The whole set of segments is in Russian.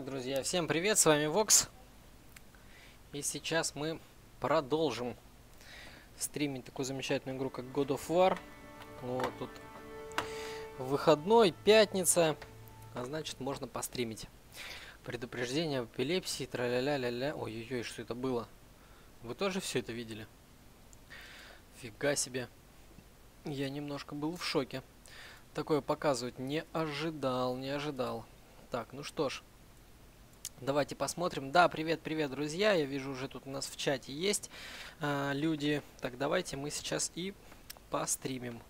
Итак, друзья, всем привет, с вами Вокс. И сейчас мы продолжим стримить такую замечательную игру, как God of War. Вот тут выходной, пятница, а значит можно постримить. Предупреждение об эпилепсии, тра-ля-ля-ля-ля. Ой-ой-ой, что это было? Вы тоже все это видели? Фига себе. Я немножко был в шоке. Такое показывать не ожидал, не ожидал. Так, ну что ж. Давайте посмотрим. Да, привет, привет, друзья. Я вижу, уже тут у нас в чате есть э, люди. Так, давайте мы сейчас и постримим.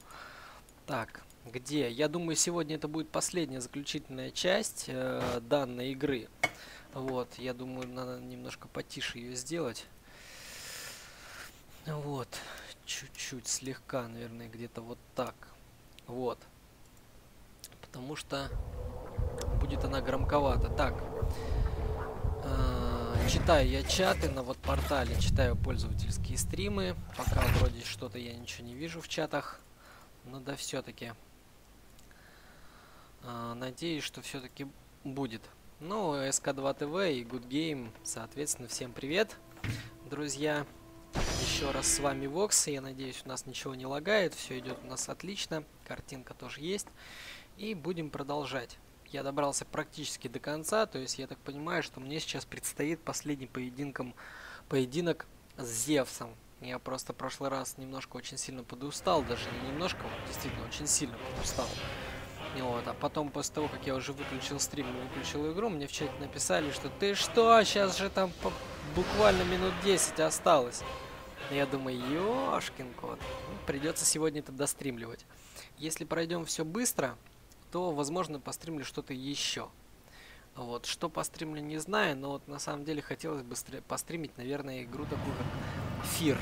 Так, где? Я думаю, сегодня это будет последняя заключительная часть э, данной игры. Вот, я думаю, надо немножко потише ее сделать. Вот, чуть-чуть, слегка, наверное, где-то вот так. Вот. Потому что будет она громковата. Так, э, читаю я чаты на вот портале, читаю пользовательские стримы. Пока вроде что-то я ничего не вижу в чатах. Но да все-таки. Э, надеюсь, что все-таки будет. Ну, СК2 ТВ и Good Game, соответственно, всем привет, друзья. Еще раз с вами Вокс. Я надеюсь, у нас ничего не лагает. Все идет у нас отлично. Картинка тоже есть. И будем продолжать я добрался практически до конца, то есть я так понимаю, что мне сейчас предстоит последний поединком, поединок с Зевсом. Я просто в прошлый раз немножко очень сильно подустал, даже не немножко, действительно очень сильно подустал. Вот, а потом, после того, как я уже выключил стрим и выключил игру, мне в чате написали, что ты что, сейчас же там буквально минут 10 осталось. Я думаю, ёшкин кот, придется сегодня это достримливать. Если пройдем все быстро, то, возможно, постримлю что-то еще. Вот, что постримлю, не знаю, но вот на самом деле хотелось бы постримить, наверное, игру такую, как Фир.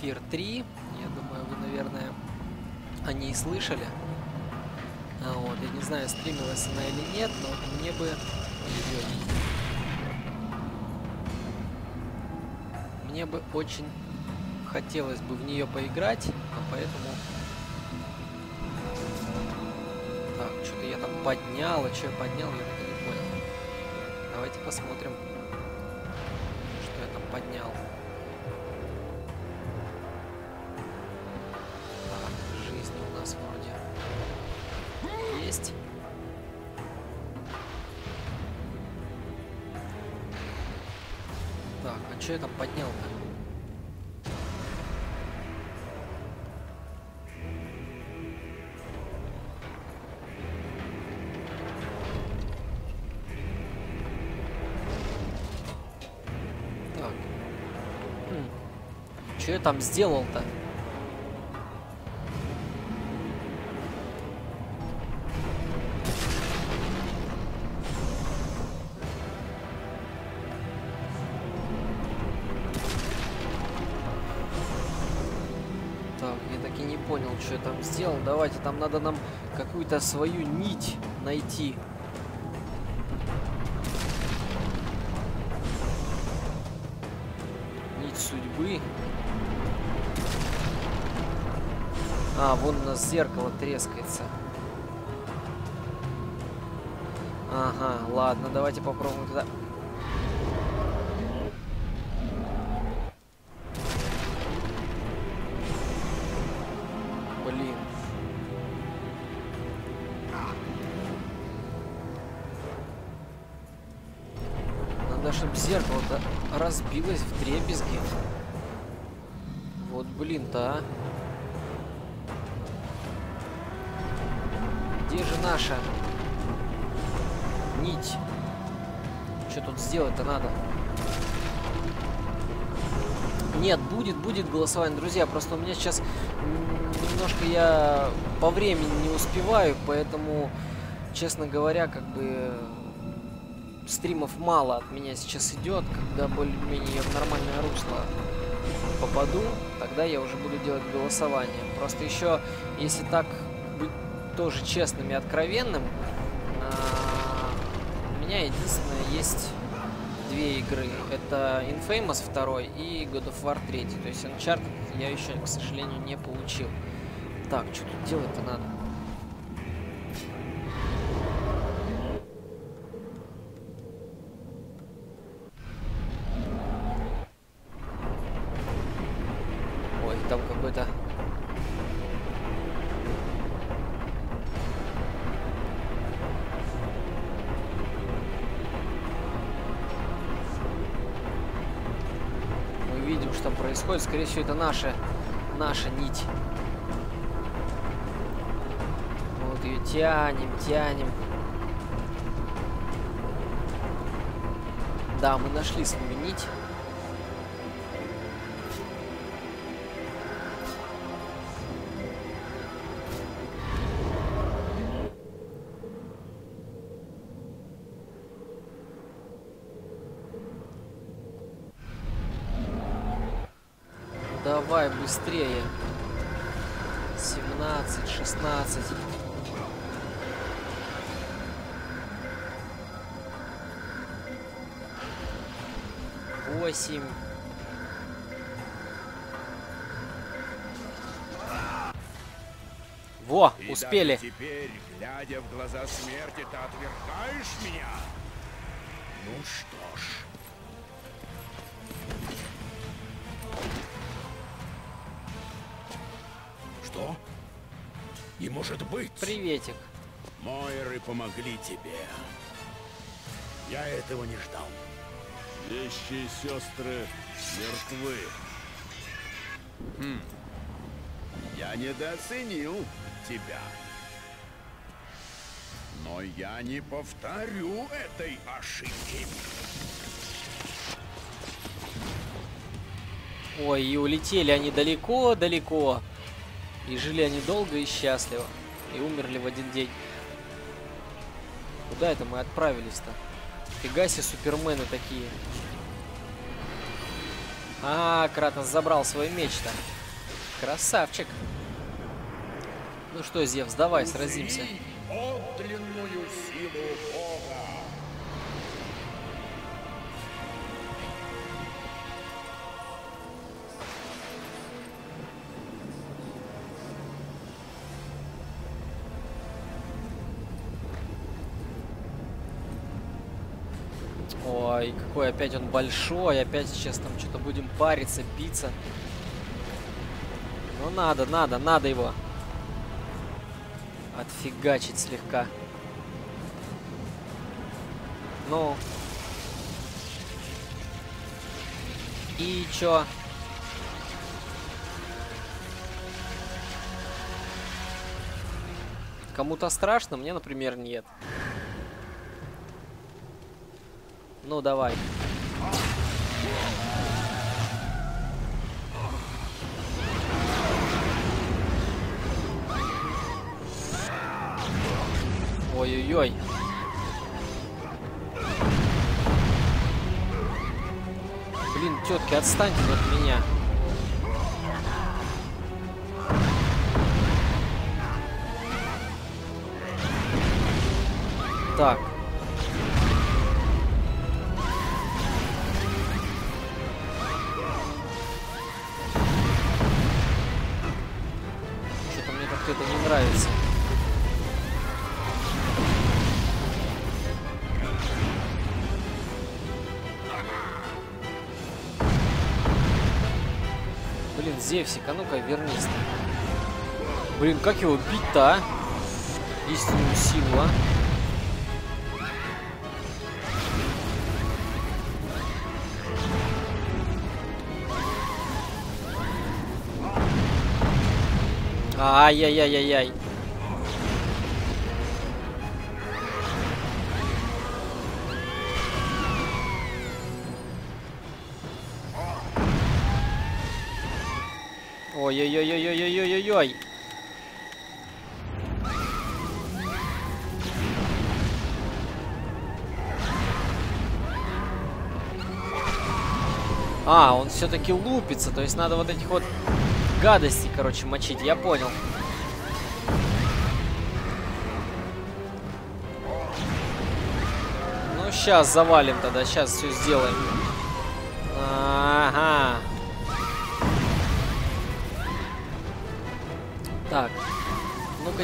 Фир 3, я думаю, вы, наверное, о ней слышали. А вот, я не знаю, стримилась она или нет, но мне бы... Мне бы очень хотелось бы в нее поиграть, а поэтому поднял, а что я поднял, я так не понял. Давайте посмотрим, что я там поднял. Так, жизнь у нас вроде есть. Так, а что я там поднял-то? Там сделал-то? Сделал. Давайте, там надо нам какую-то свою нить найти. А, вон у нас зеркало трескается. Ага, ладно, давайте попробуем туда. Блин. Надо, чтобы зеркало-то разбилось в дребезги. Вот, блин-то, а. Наша нить? Что тут сделать-то надо? Нет, будет, будет голосование, друзья. Просто у меня сейчас немножко я по времени не успеваю, поэтому, честно говоря, как бы стримов мало от меня сейчас идет. Когда более-менее в нормальное русло попаду, тогда я уже буду делать голосование. Просто еще, если так тоже честным и откровенным, а, у меня единственное есть две игры. Это Infamous 2 и God of War 3. То есть Uncharted я еще, к сожалению, не получил. Так, что тут делать-то надо? Происходит. Скорее всего, это наша, наша нить. Вот ее тянем, тянем. Да, мы нашли свою нить. Быстрее. 17, 16. Восемь. Во, И успели. теперь, глядя в глаза смерти, ты отвергаешь меня? Ну что ж. Может быть. Приветик. Мойры помогли тебе. Я этого не ждал. Вещи и сестры мертвы. Я недооценил тебя. Но я не повторю этой ошибки. Ой, и улетели они далеко-далеко. И жили они долго и счастливо. И умерли в один день. Куда это мы отправились-то? Фига себе супермены такие. А, Кратос забрал свой меч-то. Красавчик. Ну что, Зевс, давай сразимся. Подлинную Бога. Ой, какой опять он большой. Опять сейчас там что-то будем париться, биться. Ну надо, надо, надо его. Отфигачить слегка. Ну. И чё? Кому-то страшно, мне, например, нет. Ну, давай. Ой-ой-ой. Блин, тетки, отстаньте от меня. Так. Зевсик, а ну-ка вернись. Блин, как его бить-то, а? Истинную силу, а? Ай-яй-яй-яй-яй. Ой-ой-ой-ой-ой-ой-ой-ой. А, он все-таки лупится, то есть надо вот этих вот гадостей, короче, мочить, я понял. Ну, сейчас завалим тогда, сейчас все сделаем.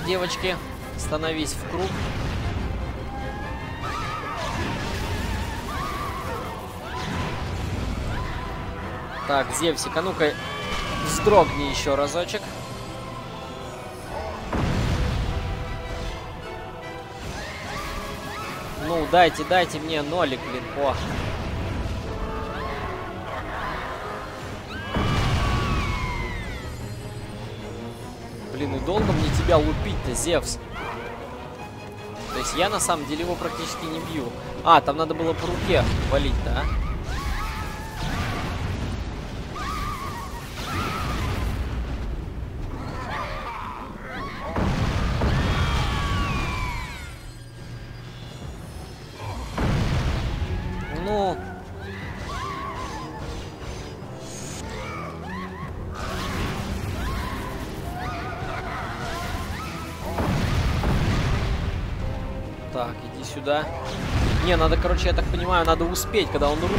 Девочки, становись в круг. Так, Зевсик, а ну-ка, вздрогни еще разочек. Ну, дайте, дайте мне нолик, блин, о. Блин, и долго мне тебя лупить-то, Зевс? То есть я на самом деле его практически не бью. А, там надо было по руке валить-то, а? Сюда. Не, надо, короче, я так понимаю, надо успеть, когда он руку,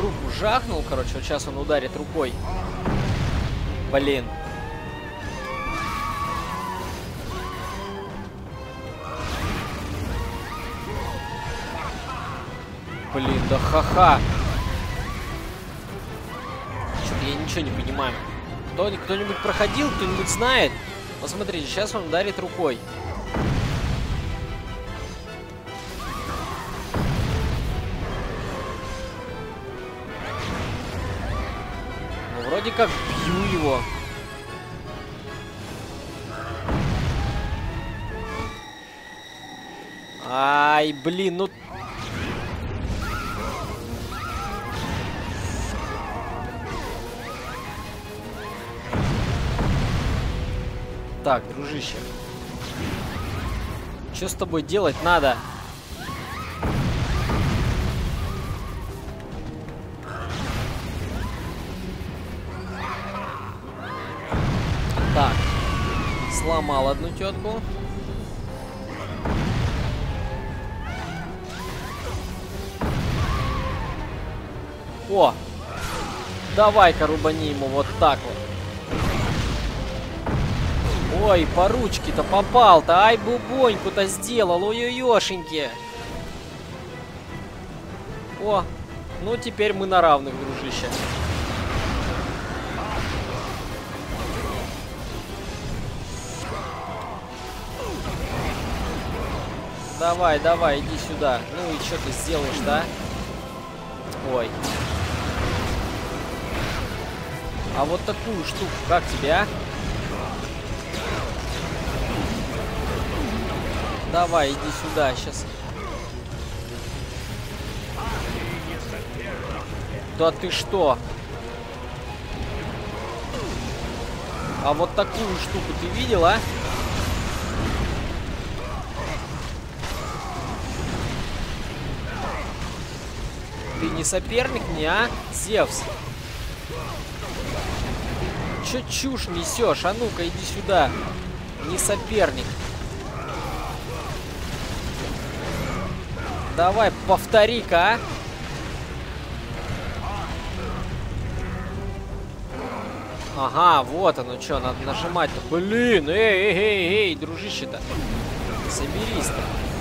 руку жахнул, короче, вот сейчас он ударит рукой. Блин. Блин, да ха-ха. Что-то я ничего не понимаю. Кто, кто-нибудь проходил, кто-нибудь знает? Посмотрите, сейчас он ударит рукой. Как бью его. Ай, блин, ну Так, дружище. Что с тобой делать надо? Так. Сломал одну тетку. О! Давай-ка рубани ему вот так вот. Ой, по ручке-то попал-то. Ай, бубоньку-то сделал. Ой-ой-ошеньки. О, ну теперь мы на равных, дружище. Давай, давай, иди сюда. Ну и что ты сделаешь, да? Ой. А вот такую штуку, как тебе, а? Давай, иди сюда, сейчас. Да ты что? А вот такую штуку ты видел, а? Не соперник мне, а? Зевс. Чё чушь несешь? А ну-ка, иди сюда. Не соперник. Давай, повтори-ка, а? Ага, вот оно что, надо нажимать-то. Блин, эй, эй, эй, эй, дружище-то. Соберись-то.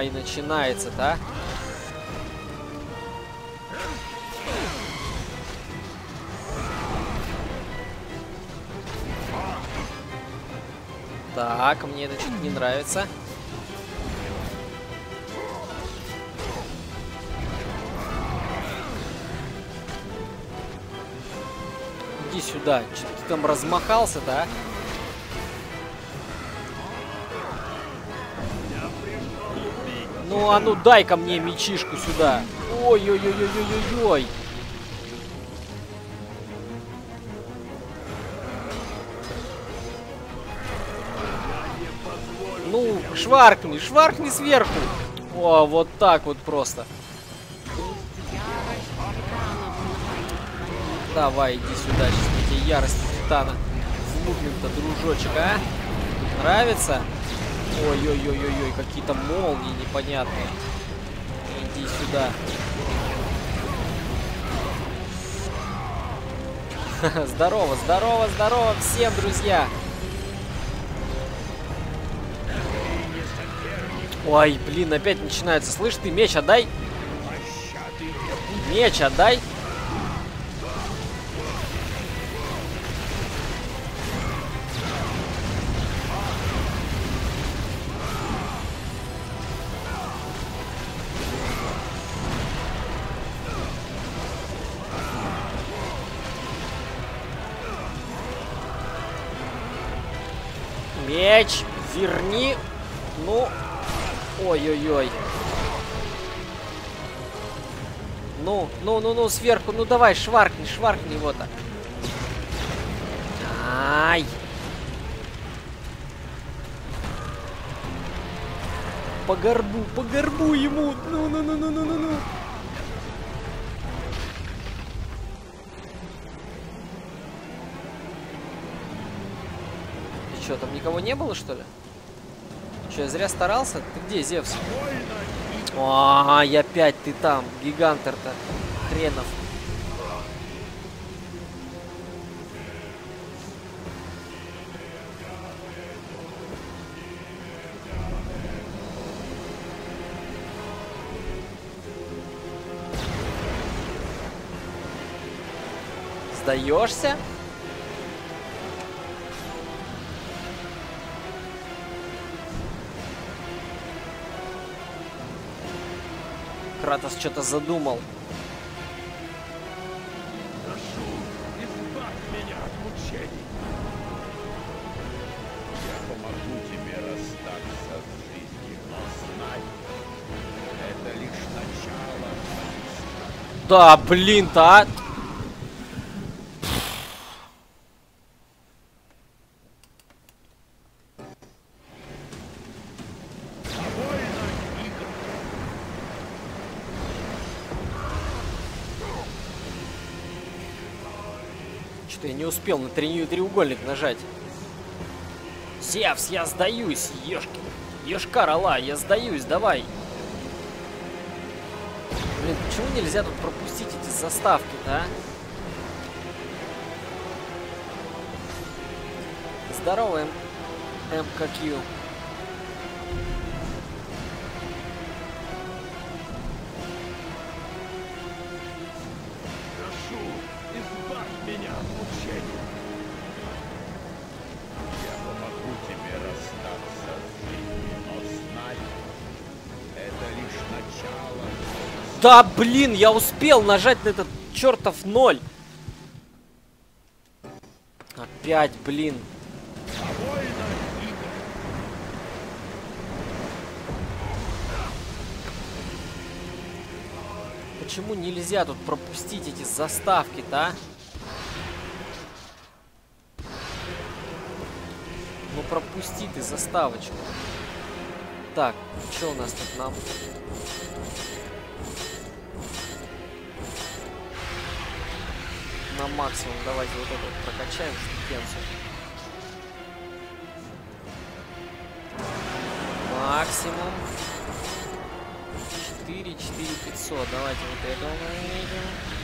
Ой, начинается-то, а? Так, мне это что-то не нравится. Иди сюда. Что ты там размахался-то, а? Ну, а ну дай-ка мне мечишку сюда. Ой-ой-ой-ой-ой-ой-ой. Ну, шваркни, шваркни сверху. О, вот так вот просто. Давай, иди сюда, сейчас тебе ярость титана влупим-то, дружочек, а? Нравится? Ой-ой-ой-ой-ой, какие-то молнии непонятные. Иди сюда. Здорово, здорово, здорово всем, друзья! Ой, блин, опять начинается. Слышь, ты меч отдай. Меч отдай. Ну, давай, шваркни, шваркни его-то. Ай. По горбу, по горбу ему. Ну, ну, ну, ну, ну, ну, ну. И что, там никого не было, что ли? Че, я зря старался? Ты где, Зевс? А, и опять ты там, гигантер-то. Хренов. Сдаешься? Кратос что-то задумал. Прошу, избавь меня от мучений. Я помогу тебе расстаться с жизнью, но знай, это лишь начало. Да, блин-то, а! Что-то я не успел на треугольник нажать. Зевс, я сдаюсь, ешки. Ешкар я сдаюсь, давай. Блин, почему нельзя тут пропустить эти заставки-то, а? Здорово, М... Да, блин, я успел нажать на этот чертов ноль. Опять, блин. Почему нельзя тут пропустить эти заставки-то, а? Ну пропусти ты заставочку. Так, что у нас тут нам? На максимум давайте вот это вот прокачаем штукенцию. Максимум. 4, 4, 500. Давайте вот это увидим.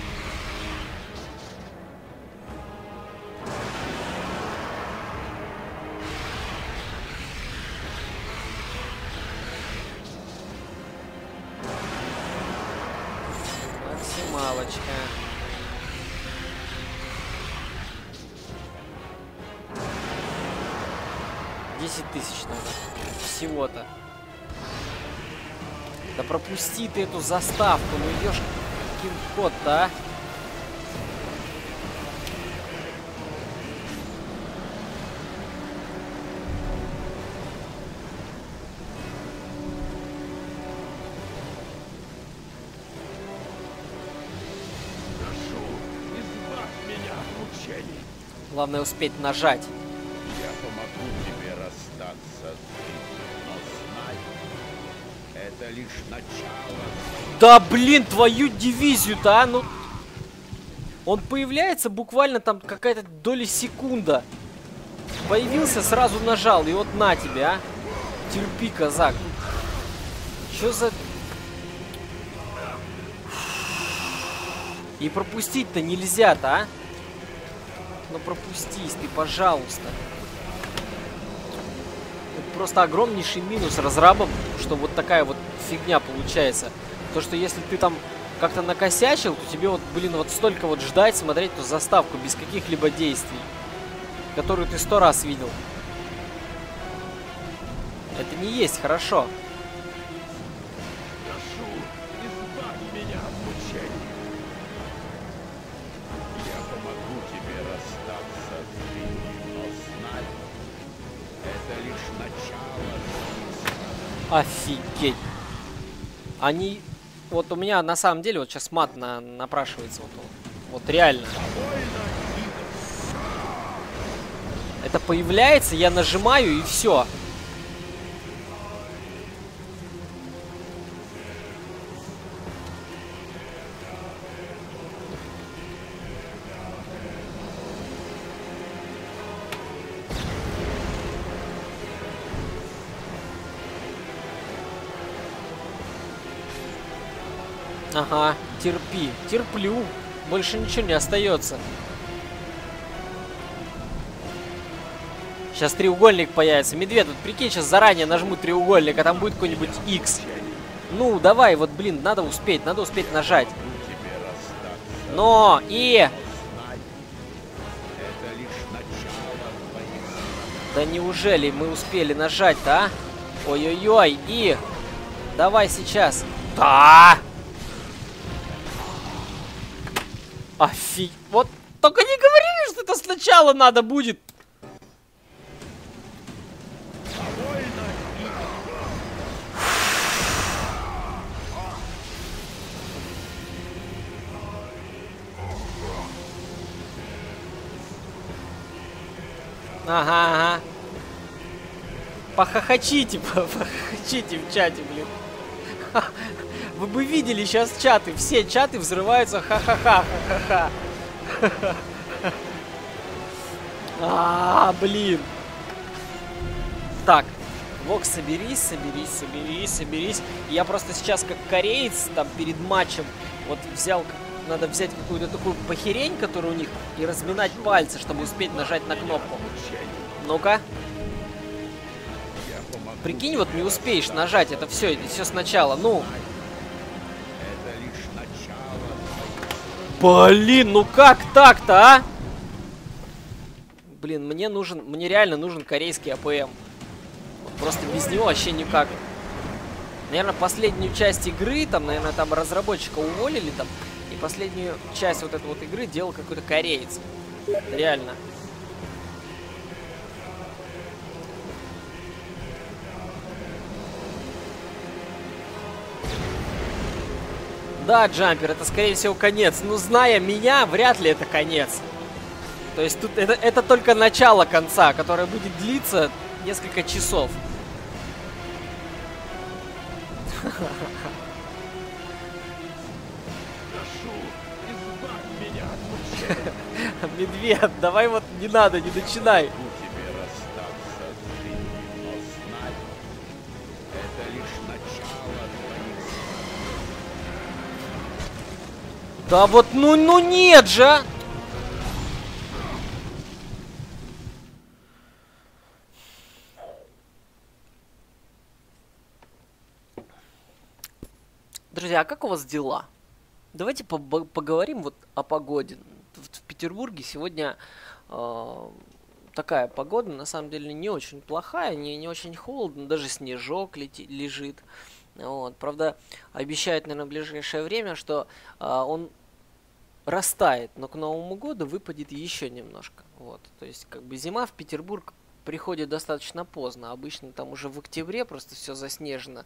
Пропусти ты эту заставку, ну идешь каким код-то, а? Главное успеть нажать. Да блин, твою дивизию-то, а? Ну... Он появляется буквально там какая-то доля секунда. Появился, сразу нажал, и вот на тебе, а. Терпи, казак. Чё за... И пропустить-то нельзя-то, а? Ну пропустись ты, пожалуйста. Это просто огромнейший минус разрабам, что вот такая вот фигня получается. То, что если ты там как-то накосячил, то тебе вот, блин, вот столько вот ждать, смотреть эту заставку без каких-либо действий, которую ты сто раз видел. Это не есть хорошо. Прошу, избавь меня от мучений. Я помогу тебе расстаться с жизнью, но знай, это начало Офигеть. Они... Вот у меня на самом деле вот сейчас мат на, напрашивается. Вот, вот реально. Это появляется, я нажимаю и все. Терпи. Терплю. Больше ничего не остается. Сейчас треугольник появится. Медведь, вот прикинь, сейчас заранее нажму треугольник, а там будет какой-нибудь X. Ну, давай, вот, блин, надо успеть, надо успеть нажать. Но, и... Да неужели мы успели нажать-то, а? Ой-ой-ой, и... Давай сейчас. Да! Офиг... Вот только не говори, что это сначала надо будет. Ага, ага. Похохочите, похохочите в чате, блин. Вы бы видели сейчас чаты, все чаты взрываются ха-ха-ха, ха-ха-ха. А, блин. Так, Вокс, соберись, соберись, соберись, соберись. Я просто сейчас как кореец там перед матчем вот взял, надо взять какую-то такую похерень, которая у них, и разминать пальцы, чтобы успеть нажать на кнопку. Ну-ка. Прикинь, вот не успеешь нажать это все, это все сначала. Ну, блин, ну как так-то, а? Блин, мне нужен, мне реально нужен корейский АПМ. Просто без него вообще никак. Наверное, последнюю часть игры, там, наверное, там разработчика уволили там, и последнюю часть вот этой вот игры делал какой-то кореец. Реально. Да, джампер, это скорее всего конец. Но зная меня, вряд ли это конец. То есть тут это, это только начало конца, которое будет длиться несколько часов. Медведь, давай вот не надо, не начинай. Да вот, ну, ну нет же! а! Друзья, а как у вас дела? Давайте побо- поговорим вот о погоде. В, в Петербурге сегодня э, такая погода, на самом деле, не очень плохая, не, не очень холодно, даже снежок лети- лежит. Вот. Правда, обещают, наверное, в ближайшее время, что а, он растает, но к Новому году выпадет еще немножко. Вот. То есть, как бы зима в Петербург приходит достаточно поздно. Обычно там уже в октябре просто все заснежено,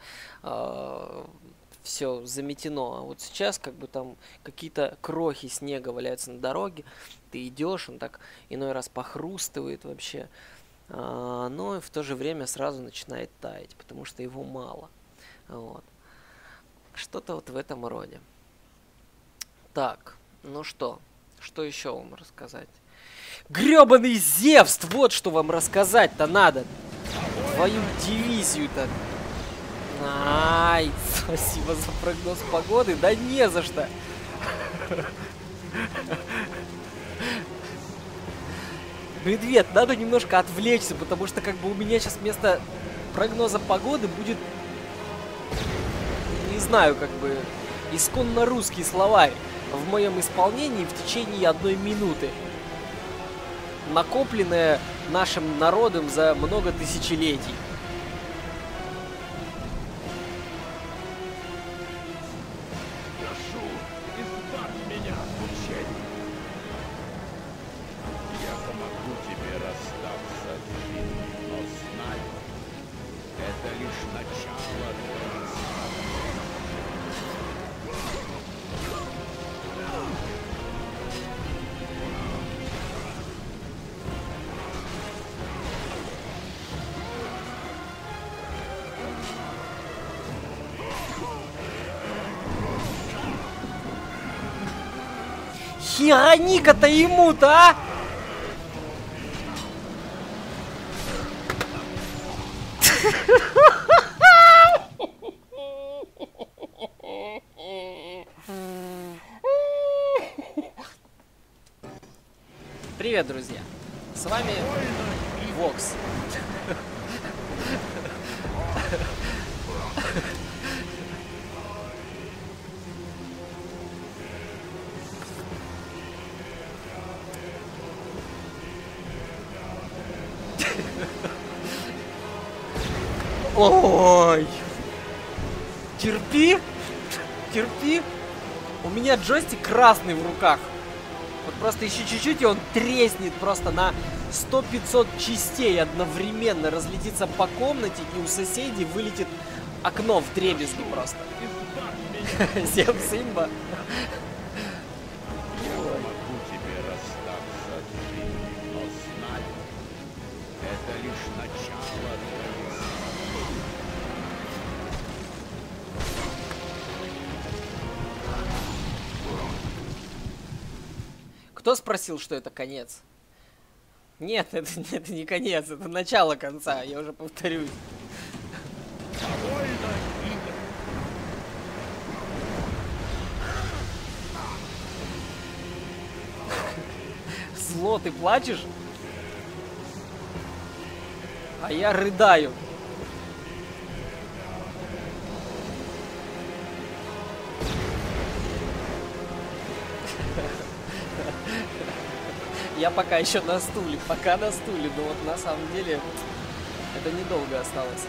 все заметено. А вот сейчас как бы там какие-то крохи снега валяются на дороге. Ты идешь, он так иной раз похрустывает вообще. А, но в то же время сразу начинает таять, потому что его мало. Вот. Что-то вот в этом роде. Так, ну что? Что еще вам рассказать? Гребаный Зевс! Вот что вам рассказать-то надо! Твою дивизию-то! Ай, спасибо за прогноз погоды. Да не за что! Медведь, надо немножко отвлечься, потому что как бы у меня сейчас вместо прогноза погоды будет не знаю, как бы исконно русский словарь в моем исполнении в течение одной минуты. Накопленное нашим народом за много тысячелетий. Хероника-то ему-то, а! Привет, друзья! Красный в руках. Вот просто еще чуть-чуть, и он треснет просто на 100-500 частей одновременно, разлетится по комнате, и у соседей вылетит окно в дребезги просто. Всем симба. Кто спросил, что это конец? Нет, это, это не конец, это начало конца, я уже повторюсь. Зло, ты плачешь? А я рыдаю. Я пока еще на стуле, пока на стуле, но вот на самом деле это недолго осталось.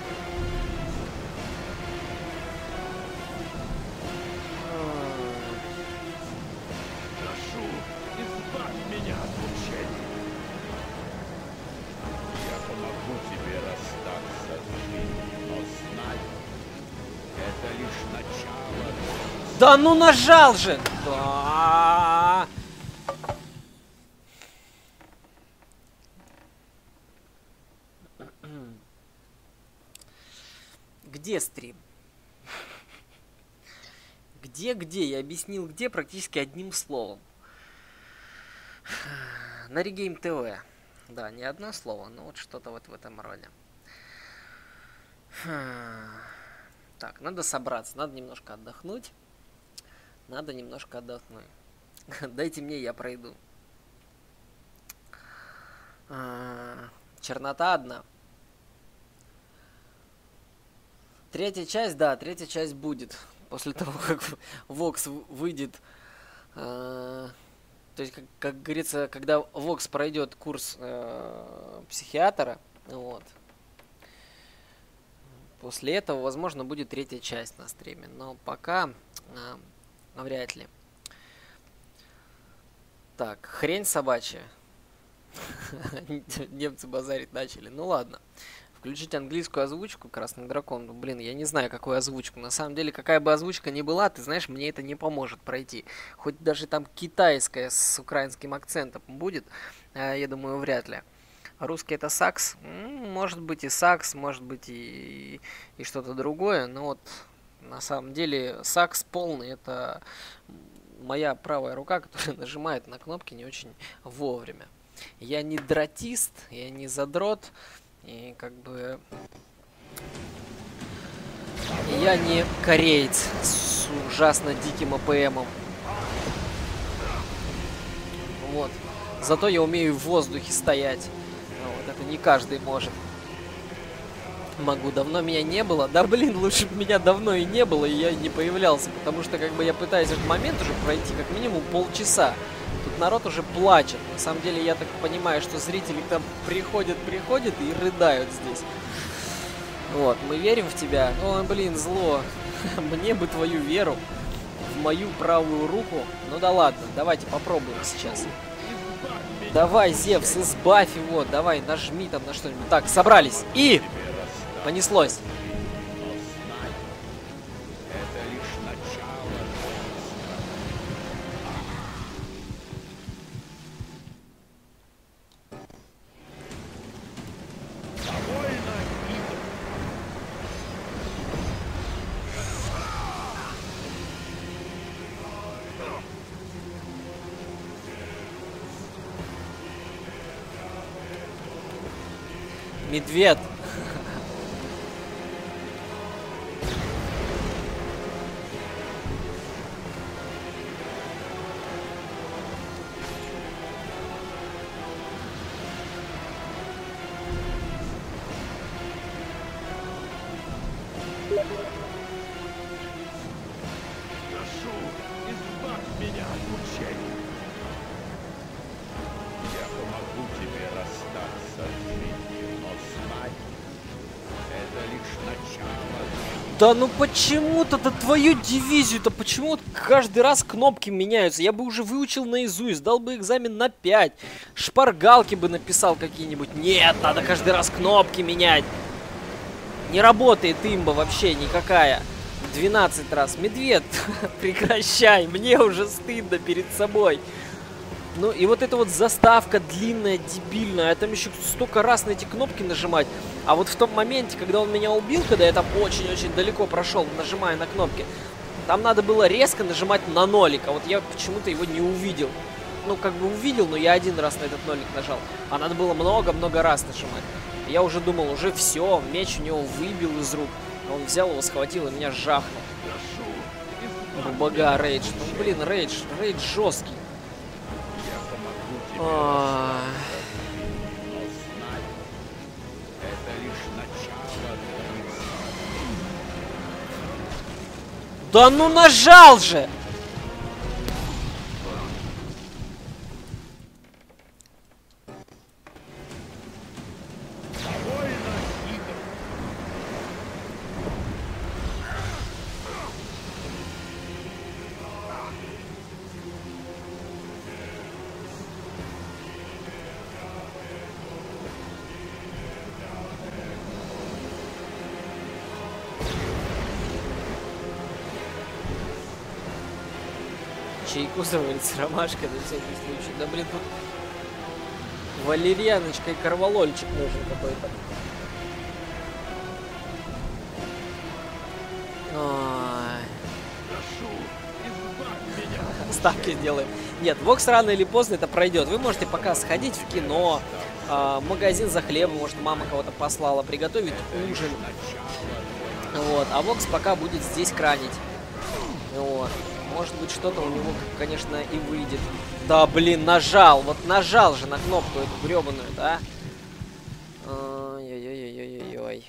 Прошу, избавь меня от мучений. Я помогу тебе расстаться с жизнью, но знай, это лишь начало Да ну нажал же! Да. Где стрим? Где-где? Я объяснил где практически одним словом. На Регейм ТВ. Да, не одно слово, но вот что-то вот в этом роде. Так, надо собраться, надо немножко отдохнуть. Надо немножко отдохнуть. Дайте мне, я пройду. Чернота одна. Третья часть, да, третья часть будет. После того, как Вокс выйдет. э, То есть, как, как говорится, когда Вокс пройдет курс э, психиатра, вот. После этого, возможно, будет третья часть на стриме. Но пока э, вряд ли. Так, хрень собачья. Немцы базарить начали. Ну ладно. Включить английскую озвучку Красный Дракон. Ну, блин, я не знаю, какую озвучку. На самом деле, какая бы озвучка ни была, ты знаешь, мне это не поможет пройти. Хоть даже там китайская с украинским акцентом будет, э, я думаю, вряд ли. Русский это сакс. Может быть и сакс, может быть и, и что-то другое. Но вот на самом деле сакс полный это моя правая рука, которая нажимает на кнопки не очень вовремя. Я не дратист, я не задрот, и как бы... Я не кореец с ужасно диким АПМом. Вот. Зато я умею в воздухе стоять. Вот это не каждый может. Могу, давно меня не было. Да блин, лучше бы меня давно и не было, и я не появлялся. Потому что как бы я пытаюсь этот момент уже пройти как минимум полчаса. Народ уже плачет. На самом деле я так понимаю, что зрители там приходят, приходят и рыдают здесь. Вот, мы верим в тебя. Ой, блин, зло. Мне бы твою веру в мою правую руку. Ну да ладно, давайте попробуем сейчас. Давай, Зевс, избавь его. Давай, нажми там на что-нибудь. Так, собрались. И понеслось. Медведь. Да ну почему-то да твою дивизию-то почему каждый раз кнопки меняются? Я бы уже выучил наизусть, дал бы экзамен на 5. Шпаргалки бы написал какие-нибудь. Нет, надо каждый раз кнопки менять. Не работает имба вообще никакая. 12 раз. Медведь, прекращай, мне уже стыдно перед собой. Ну и вот эта вот заставка длинная, дебильная, а там еще столько раз на эти кнопки нажимать. А вот в том моменте, когда он меня убил, когда я там очень-очень далеко прошел, нажимая на кнопки, там надо было резко нажимать на нолик, а вот я почему-то его не увидел. Ну, как бы увидел, но я один раз на этот нолик нажал. А надо было много-много раз нажимать. Я уже думал, уже все, меч у него выбил из рук. А он взял его, схватил и меня жахнул. Избавь Бага, рейдж. Ну, блин, рейдж, рейдж жесткий. Я помогу тебе Да ну нажал же! Чайку с ромашкой на всякий случай. Да блин, тут валерьяночка и корвалольчик нужен какой-то. Ставки сделаем. Нет, Вокс рано или поздно это пройдет. Вы можете пока сходить в кино, в магазин за хлебом, может мама кого-то послала, приготовить ужин. Вот, а Вокс пока будет здесь кранить. Вот. Может быть что-то у него, конечно, и выйдет. Да, блин, нажал. Вот нажал же на кнопку эту гребаную, да? Ой-ой-ой-ой-ой-ой.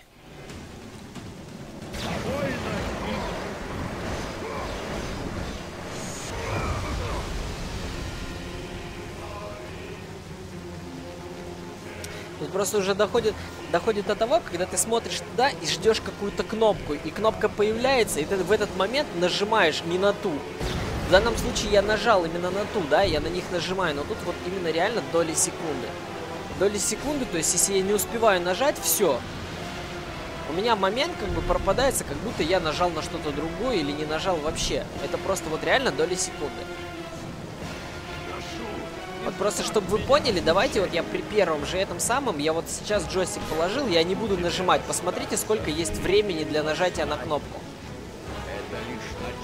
Тут просто уже доходит, доходит до того, когда ты смотришь туда и ждешь какую-то кнопку. И кнопка появляется, и ты в этот момент нажимаешь не на ту. В данном случае я нажал именно на ту, да, я на них нажимаю, но тут вот именно реально доли секунды. Доли секунды, то есть если я не успеваю нажать, все. У меня момент как бы пропадается, как будто я нажал на что-то другое или не нажал вообще. Это просто вот реально доли секунды. Вот просто, чтобы вы поняли, давайте вот я при первом же этом самом, я вот сейчас джойстик положил, я не буду нажимать. Посмотрите, сколько есть времени для нажатия на кнопку.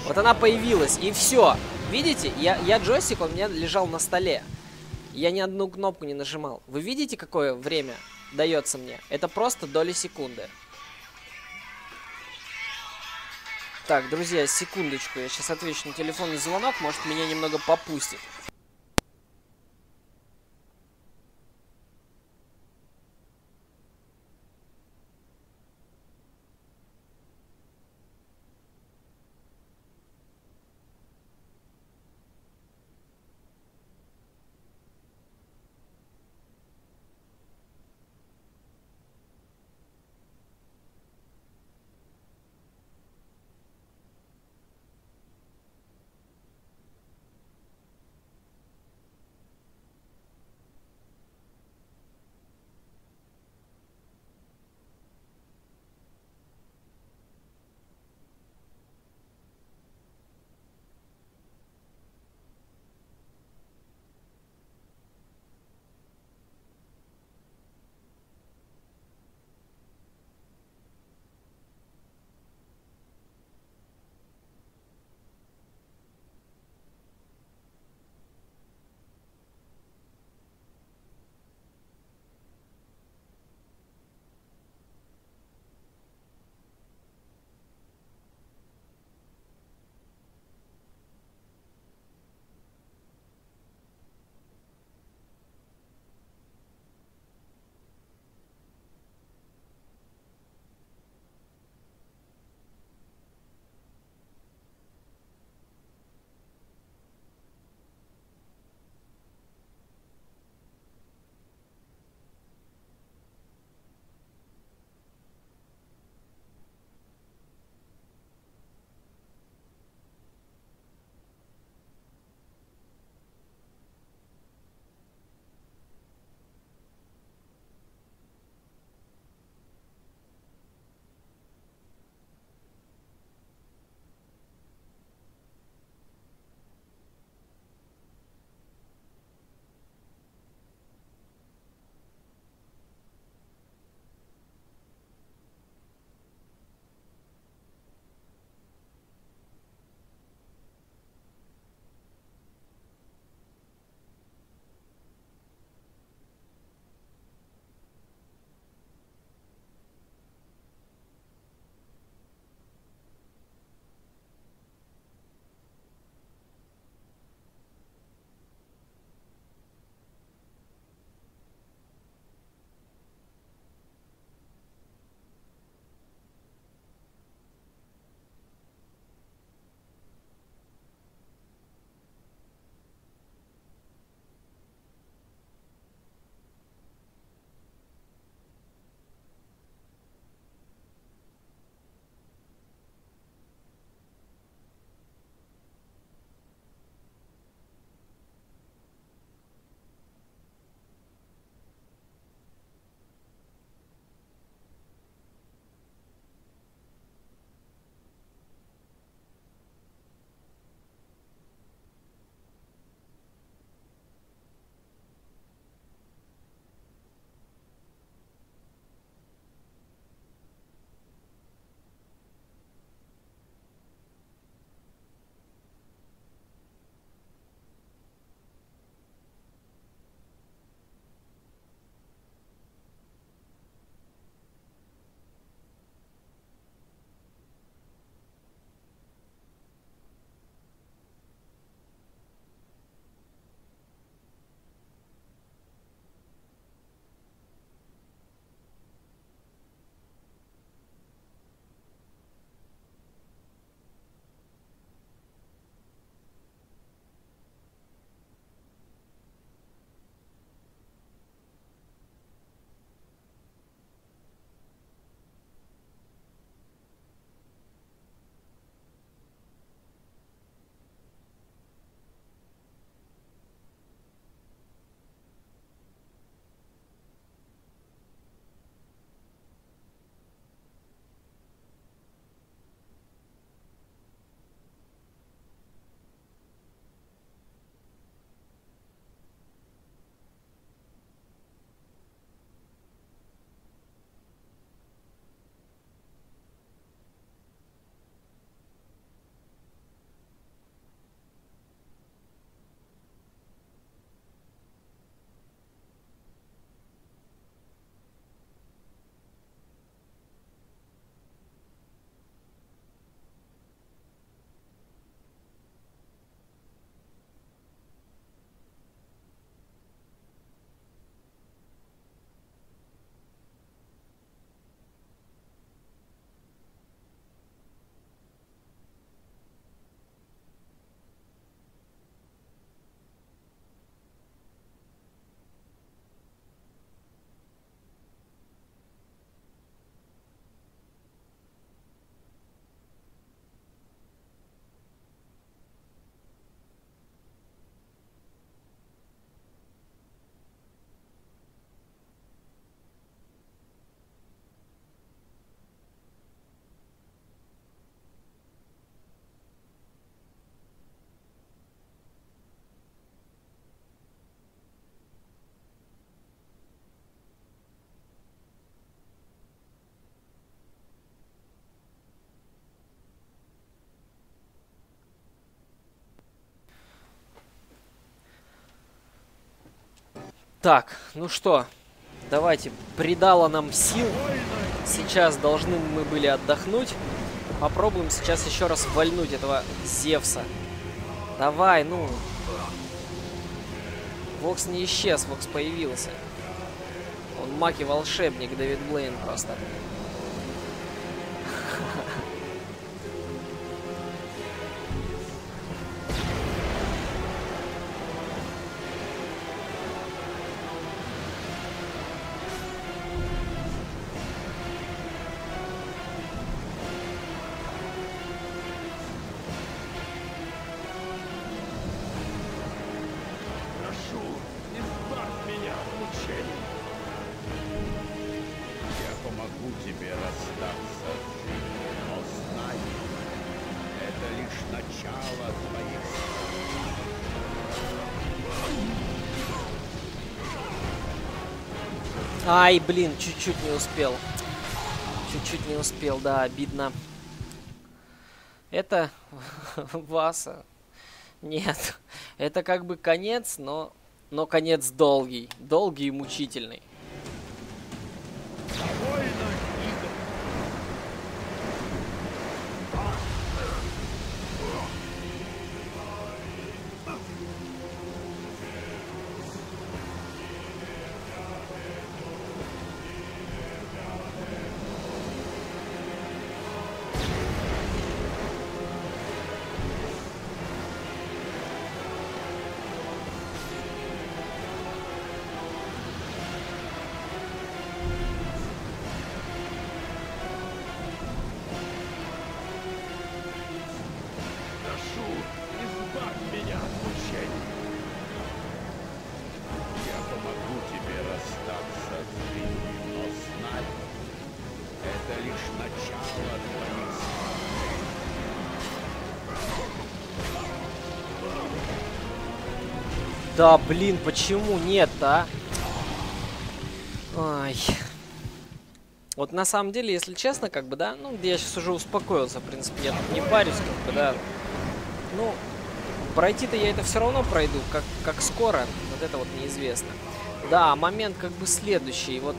Вот она появилась, и все. Видите, я, я джойстик, он у меня лежал на столе. Я ни одну кнопку не нажимал. Вы видите, какое время дается мне? Это просто доли секунды. Так, друзья, секундочку, я сейчас отвечу на телефонный звонок, может меня немного попустит. Так, ну что, давайте, придало нам сил. Сейчас должны мы были отдохнуть. Попробуем сейчас еще раз вальнуть этого Зевса. Давай, ну. Вокс не исчез, Вокс появился. Он маки волшебник, Дэвид Блейн просто. Ай, блин, чуть-чуть не успел. Чуть-чуть не успел, да, обидно. Это Васа. Нет, это как бы конец, но, но конец долгий. Долгий и мучительный. Да, блин, почему нет, а? Ай. Вот на самом деле, если честно, как бы, да, ну, я сейчас уже успокоился, в принципе, я тут не парюсь, как бы, да. Ну, пройти-то я это все равно пройду, как, как скоро, вот это вот неизвестно. Да, момент как бы следующий, вот...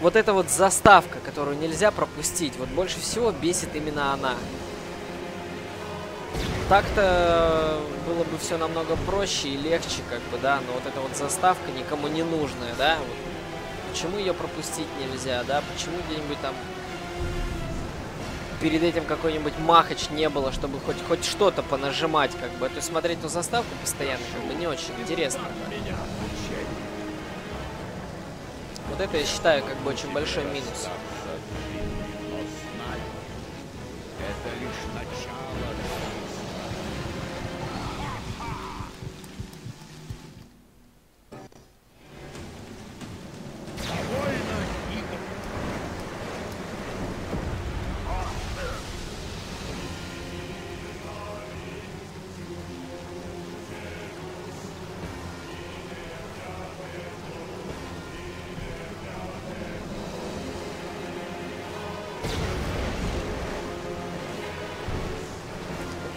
Вот эта вот заставка, которую нельзя пропустить, вот больше всего бесит именно она. Так-то было бы все намного проще и легче, как бы, да, но вот эта вот заставка никому не нужная, да, вот почему ее пропустить нельзя, да, почему где-нибудь там перед этим какой-нибудь махач не было, чтобы хоть, хоть что-то понажимать, как бы, а то смотреть эту заставку постоянно, как бы, не очень интересно. Вот это я считаю, как бы, очень большой минус. это лишь начало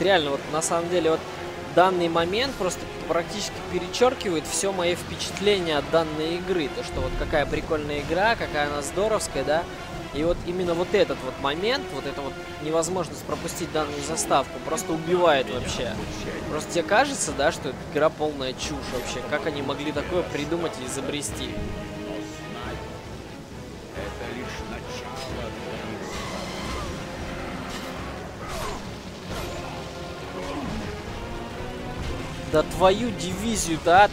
реально, вот на самом деле, вот данный момент просто практически перечеркивает все мои впечатления от данной игры. То, что вот какая прикольная игра, какая она здоровская, да. И вот именно вот этот вот момент, вот эта вот невозможность пропустить данную заставку, просто убивает вообще. Просто тебе кажется, да, что игра полная чушь вообще. Как они могли такое придумать и изобрести? Да твою а?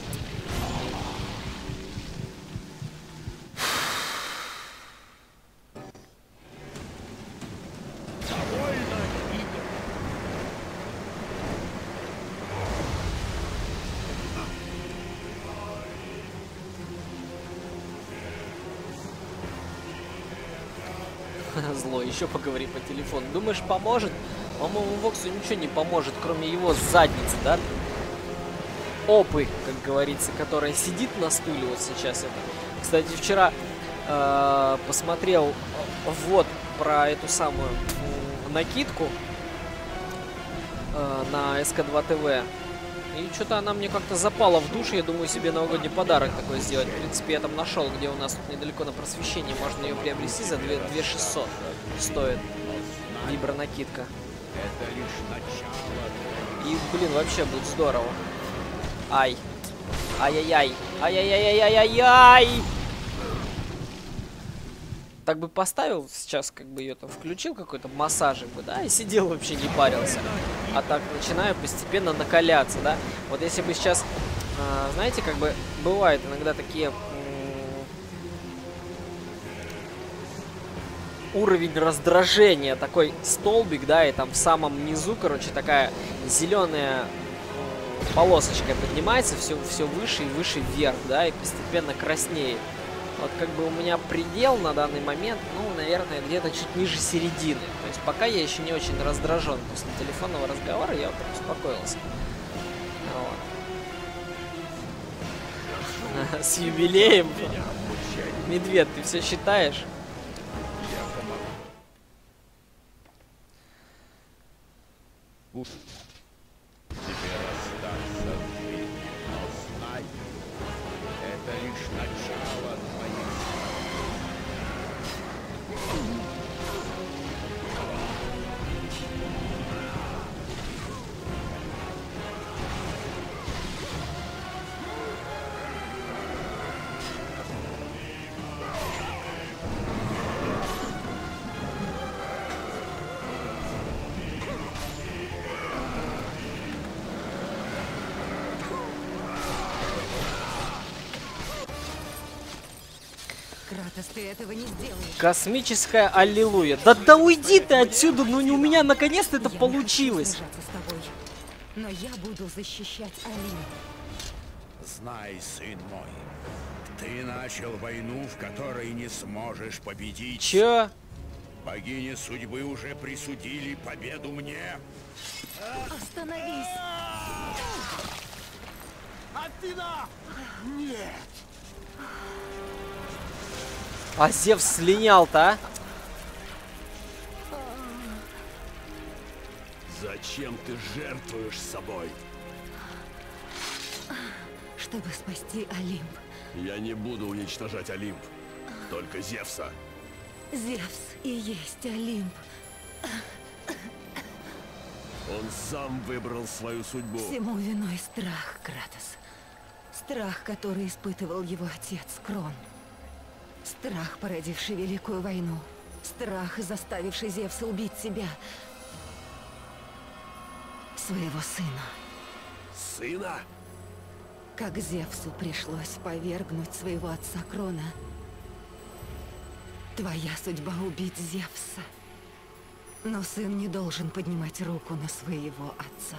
Довольно игр. Зло, еще поговори по телефону. Думаешь, поможет? По-моему, Воксу ничего не поможет, кроме его задницы, да? Опы, как говорится, которая сидит на стуле вот сейчас это. Кстати, вчера э, посмотрел э, вот про эту самую накидку э, на СК2 ТВ. И что-то она мне как-то запала в душу. Я думаю себе новогодний подарок такой сделать. В принципе, я там нашел, где у нас тут недалеко на просвещении. Можно ее приобрести за 2, 2 600 стоит. Вибро-накидка. Это лишь начало. И, блин, вообще будет здорово. Ай. Ай-яй-яй. Ай-яй-яй-яй-яй-яй. Так бы поставил сейчас, как бы ее там включил, какой-то массажик бы, да, и сидел вообще не парился. А так начинаю постепенно накаляться, да. Вот если бы сейчас, а, знаете, как бы бывает иногда такие уровень раздражения, такой столбик, да, и там в самом низу, короче, такая зеленая полосочка поднимается все, все выше и выше вверх, да, и постепенно краснеет. Вот как бы у меня предел на данный момент, ну, наверное, где-то чуть ниже середины. То есть пока я еще не очень раздражен после телефонного разговора, я вот успокоился. Вот. С юбилеем. Медведь, ты все считаешь? Уф. Тебе Космическая аллилуйя. Да да уйди ты отсюда, ну не у меня наконец-то это Я получилось. тобой, но я буду защищать Алину. Знай, сын мой, ты начал войну, в которой не сможешь победить. Чё? Богини судьбы уже присудили победу мне. Остановись! А Зевс слинял-то, а? Зачем ты жертвуешь собой? Чтобы спасти Олимп. Я не буду уничтожать Олимп. Только Зевса. Зевс и есть Олимп. Он сам выбрал свою судьбу. Всему виной страх, Кратос. Страх, который испытывал его отец, Крон. Страх, породивший Великую войну. Страх, заставивший Зевса убить себя. Своего сына. Сына? Как Зевсу пришлось повергнуть своего отца Крона. Твоя судьба убить Зевса. Но сын не должен поднимать руку на своего отца.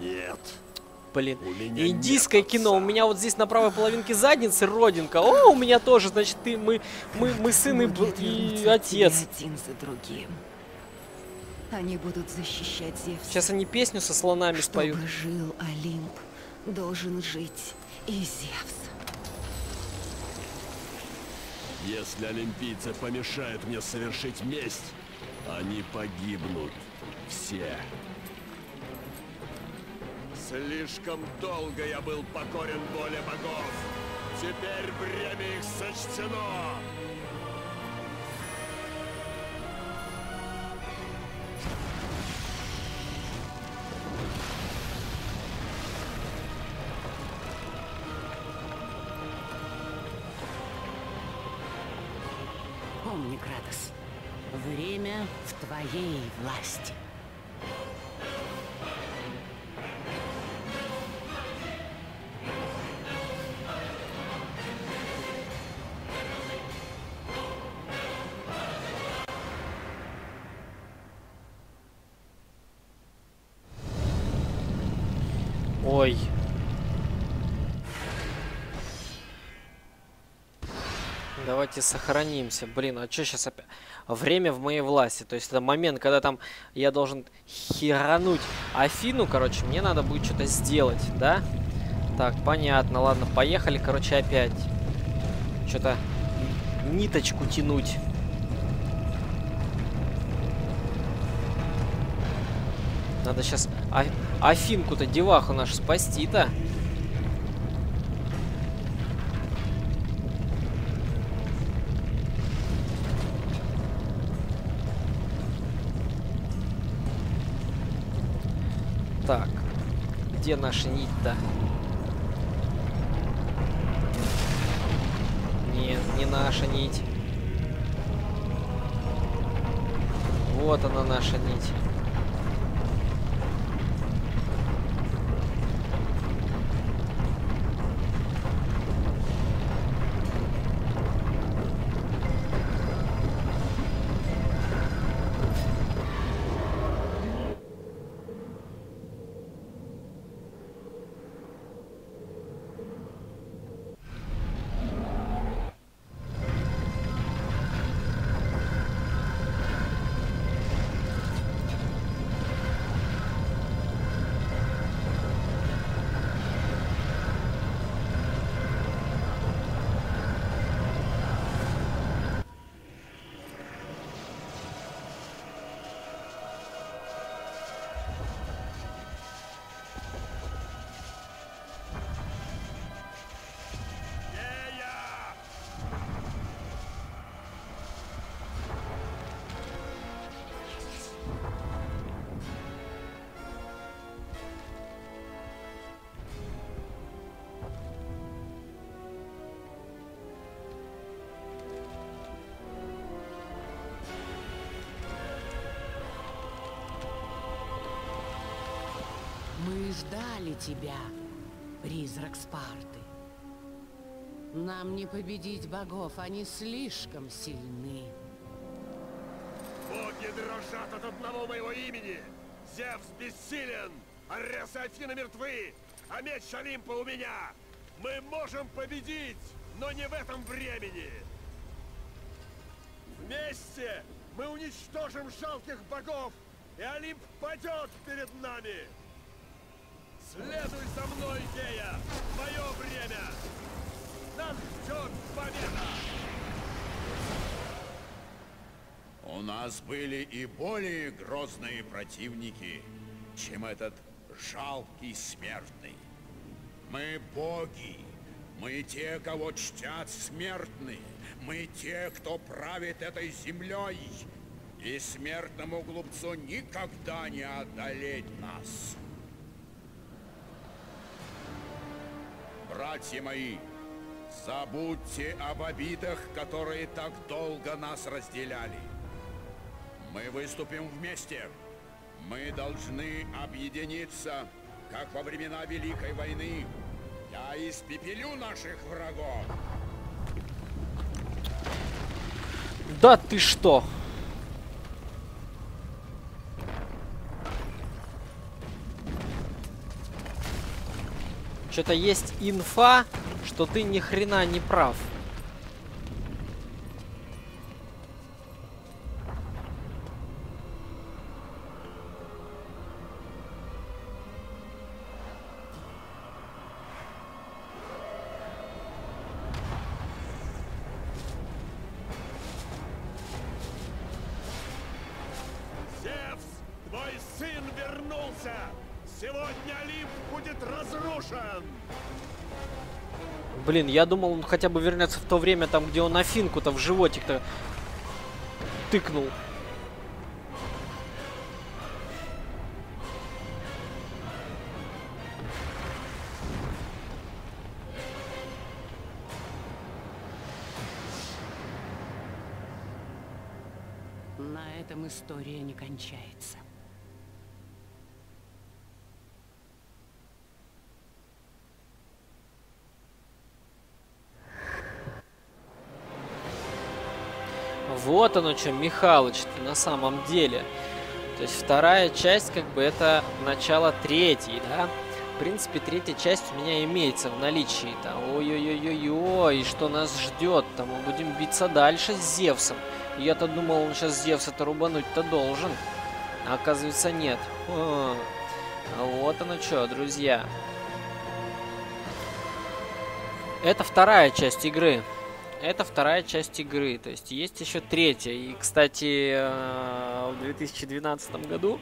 Нет. Блин, У меня индийское нет кино. У меня вот здесь на правой половинке задницы родинка. О, у меня тоже, значит, ты, мы, мы, мы сын и, и отец. один за другим. Они будут защищать Зевса. Сейчас они песню со слонами споют. Чтобы жил Олимп, должен жить и Зевс. Если олимпийцы помешают мне совершить месть, они погибнут. Все. Слишком долго я был покорен воле богов. Теперь время их сочтено. Помни, Кратос, время в твоей власти. Давайте сохранимся. Блин, а что сейчас опять? Время в моей власти. То есть это момент, когда там я должен херануть Афину, короче, мне надо будет что-то сделать, да? Так, понятно, ладно, поехали, короче, опять. Что-то ниточку тянуть. Надо сейчас А, Афинку-то деваху нашу спасти-то. Где наша нить-то? Нет, не наша нить. Вот она наша нить. Ждали тебя, призрак Спарты. Нам не победить богов, они слишком сильны. Боги дрожат от одного моего имени! Зевс бессилен! Арес и Афина мертвы! А меч Олимпа у меня! Мы можем победить, но не в этом времени! Вместе мы уничтожим жалких богов, и Олимп падет перед нами! Следуй за мной, Гея! Мое время! Нас ждет победа! У нас были и более грозные противники, чем этот жалкий смертный. Мы боги. Мы те, кого чтят смертные. Мы те, кто правит этой землей. И смертному глупцу никогда не одолеть нас. Братья мои, забудьте об обидах, которые так долго нас разделяли. Мы выступим вместе. Мы должны объединиться, как во времена Великой войны. Я испепелю наших врагов. Да ты что? Что-то есть инфа, что ты ни хрена не прав. Блин, я думал, он хотя бы вернется в то время, там, где он Афинку-то в животик-то тыкнул. Вот оно что, Михалыч на самом деле. То есть вторая часть, как бы, это начало третьей, да? В принципе, третья часть у меня имеется в наличии. Там, ой-ой-ой-ой-ой, что нас ждет? Там мы будем биться дальше с Зевсом. Я-то думал, он сейчас Зевса-то рубануть-то должен. А оказывается, нет. А, а вот оно что, друзья. Это вторая часть игры. Это вторая часть игры. То есть есть еще третья. И, кстати, э, в 2012 году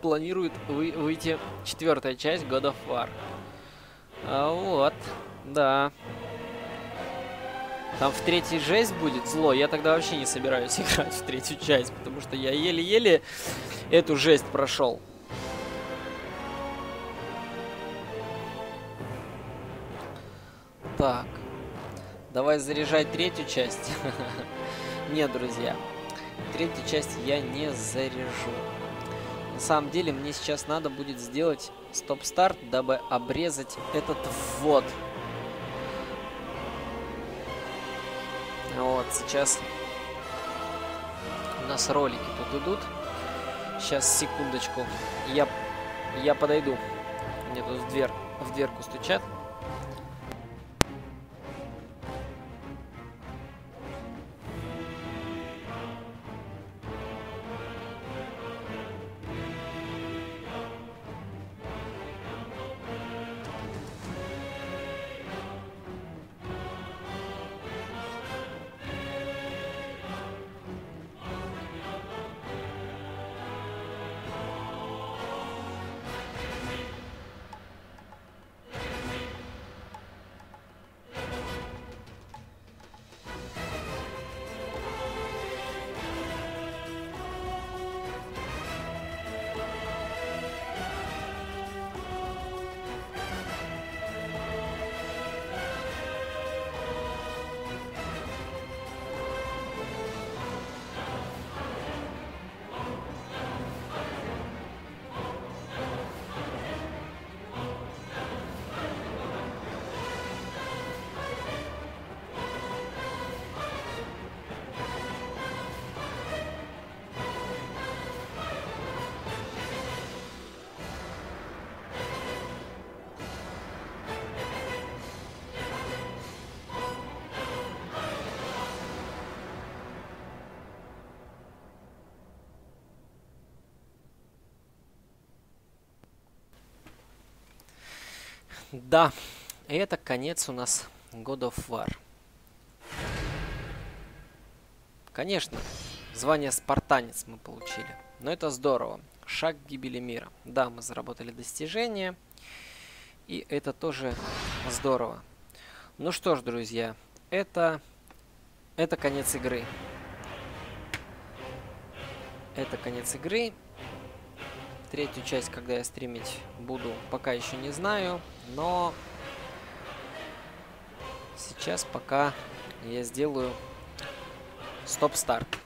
планирует вы, выйти четвертая часть God of War. А, вот, да. Там в третьей жесть будет зло. Я тогда вообще не собираюсь играть в третью часть, потому что я еле-еле эту жесть прошел. Так. Давай заряжать третью часть. Нет, друзья. Третью часть я не заряжу. На самом деле, мне сейчас надо будет сделать стоп-старт, дабы обрезать этот ввод. Вот, сейчас у нас ролики тут идут. Сейчас, секундочку. Я, я подойду. Мне тут в, дверь, в дверку стучат. Да, это конец у нас God of War. Конечно, звание спартанец мы получили. Но это здорово. Шаг к гибели мира. Да, мы заработали достижение. И это тоже здорово. Ну что ж, друзья, это, это конец игры. Это конец игры. Третью часть, когда я стримить буду, пока еще не знаю. Но сейчас пока я сделаю стоп-старт.